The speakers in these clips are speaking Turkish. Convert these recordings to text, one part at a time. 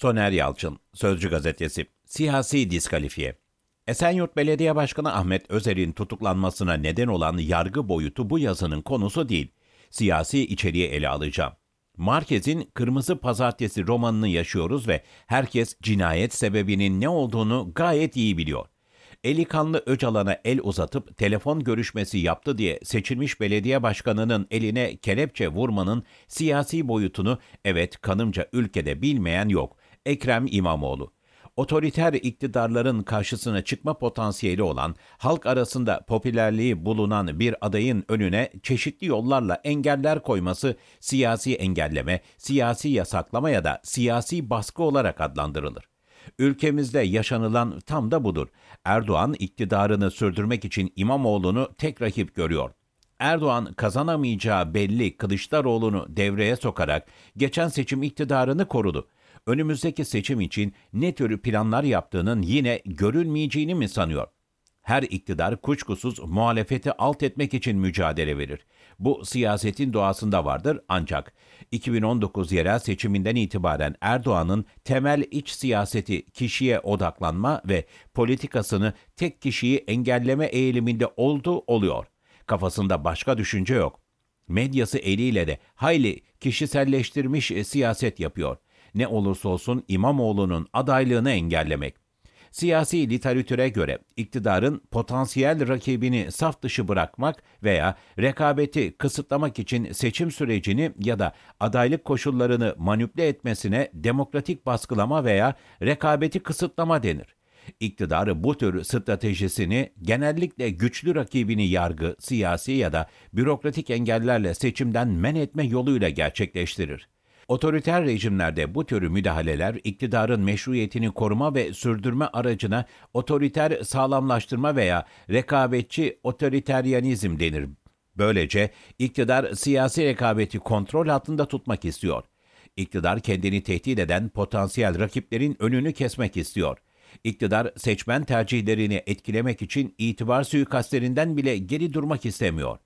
Soner Yalçın, Sözcü Gazetesi, siyasi diskalifiye. Esenyurt Belediye Başkanı Ahmet Özer'in tutuklanmasına neden olan yargı boyutu bu yazının konusu değil. Siyasi içeriği ele alacağım. Marquez'in Kırmızı Pazartesi romanını yaşıyoruz ve herkes cinayet sebebinin ne olduğunu gayet iyi biliyor. Eli kanlı Öcalan'a el uzatıp telefon görüşmesi yaptı diye seçilmiş belediye başkanının eline kelepçe vurmanın siyasi boyutunu evet kanımca ülkede bilmeyen yok. Ekrem İmamoğlu otoriter iktidarların karşısına çıkma potansiyeli olan, halk arasında popülerliği bulunan bir adayın önüne çeşitli yollarla engeller koyması siyasi engelleme, siyasi yasaklama ya da siyasi baskı olarak adlandırılır. Ülkemizde yaşanılan tam da budur. Erdoğan iktidarını sürdürmek için İmamoğlu'nu tek rakip görüyor. Erdoğan kazanamayacağı belli Kılıçdaroğlu'nu devreye sokarak geçen seçim iktidarını korudu önümüzdeki seçim için ne tür planlar yaptığının yine görülmeyeceğini mi sanıyor? Her iktidar kuşkusuz muhalefeti alt etmek için mücadele verir. Bu siyasetin doğasında vardır ancak 2019 yerel seçiminden itibaren Erdoğan'ın temel iç siyaseti kişiye odaklanma ve politikasını tek kişiyi engelleme eğiliminde oldu oluyor. Kafasında başka düşünce yok. Medyası eliyle de hayli kişiselleştirmiş siyaset yapıyor ne olursa olsun İmamoğlu'nun adaylığını engellemek. Siyasi literatüre göre iktidarın potansiyel rakibini saf dışı bırakmak veya rekabeti kısıtlamak için seçim sürecini ya da adaylık koşullarını manipüle etmesine demokratik baskılama veya rekabeti kısıtlama denir. İktidarı bu tür stratejisini genellikle güçlü rakibini yargı, siyasi ya da bürokratik engellerle seçimden men etme yoluyla gerçekleştirir. Otoriter rejimlerde bu tür müdahaleler iktidarın meşruiyetini koruma ve sürdürme aracına otoriter sağlamlaştırma veya rekabetçi otoriteryanizm denir. Böylece iktidar siyasi rekabeti kontrol altında tutmak istiyor. İktidar kendini tehdit eden potansiyel rakiplerin önünü kesmek istiyor. İktidar seçmen tercihlerini etkilemek için itibar suikastlerinden bile geri durmak istemiyor.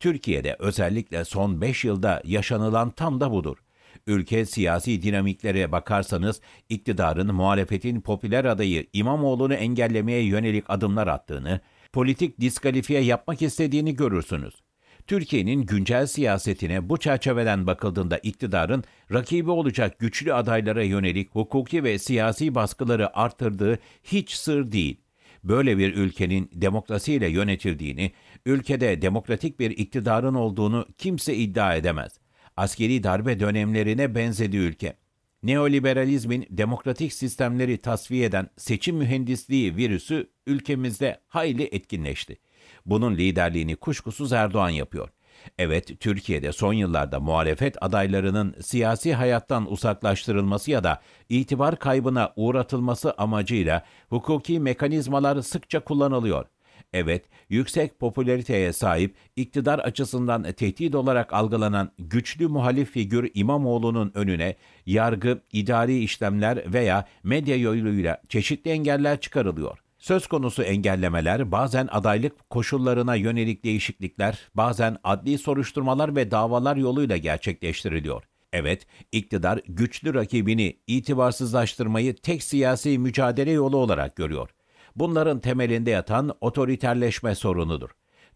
Türkiye'de özellikle son 5 yılda yaşanılan tam da budur. Ülke siyasi dinamiklere bakarsanız iktidarın muhalefetin popüler adayı İmamoğlu'nu engellemeye yönelik adımlar attığını, politik diskalifiye yapmak istediğini görürsünüz. Türkiye'nin güncel siyasetine bu çerçeveden bakıldığında iktidarın rakibi olacak güçlü adaylara yönelik hukuki ve siyasi baskıları arttırdığı hiç sır değil. Böyle bir ülkenin demokrasiyle yönetildiğini, ülkede demokratik bir iktidarın olduğunu kimse iddia edemez askeri darbe dönemlerine benzedi ülke. Neoliberalizmin demokratik sistemleri tasfiye eden seçim mühendisliği virüsü ülkemizde hayli etkinleşti. Bunun liderliğini kuşkusuz Erdoğan yapıyor. Evet, Türkiye'de son yıllarda muhalefet adaylarının siyasi hayattan uzaklaştırılması ya da itibar kaybına uğratılması amacıyla hukuki mekanizmalar sıkça kullanılıyor. Evet, yüksek popülariteye sahip, iktidar açısından tehdit olarak algılanan güçlü muhalif figür İmamoğlu'nun önüne yargı, idari işlemler veya medya yoluyla çeşitli engeller çıkarılıyor. Söz konusu engellemeler bazen adaylık koşullarına yönelik değişiklikler, bazen adli soruşturmalar ve davalar yoluyla gerçekleştiriliyor. Evet, iktidar güçlü rakibini itibarsızlaştırmayı tek siyasi mücadele yolu olarak görüyor. Bunların temelinde yatan otoriterleşme sorunudur.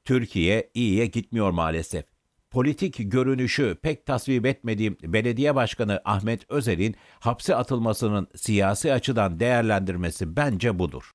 Türkiye iyiye gitmiyor maalesef. Politik görünüşü pek tasvip etmediğim belediye başkanı Ahmet Özer'in hapse atılmasının siyasi açıdan değerlendirmesi bence budur.